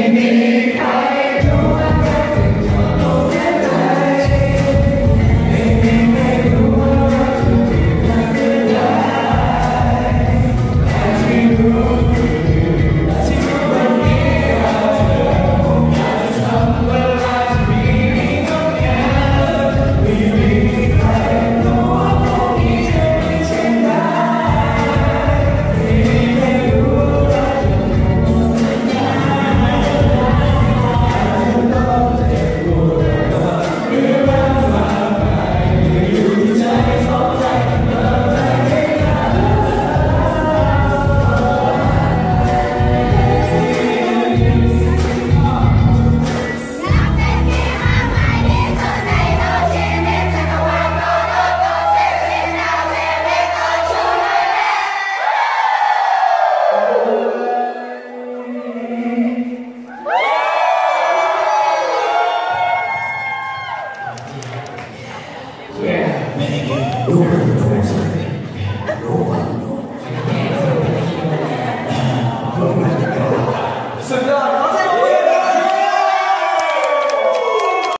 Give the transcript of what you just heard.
Amen.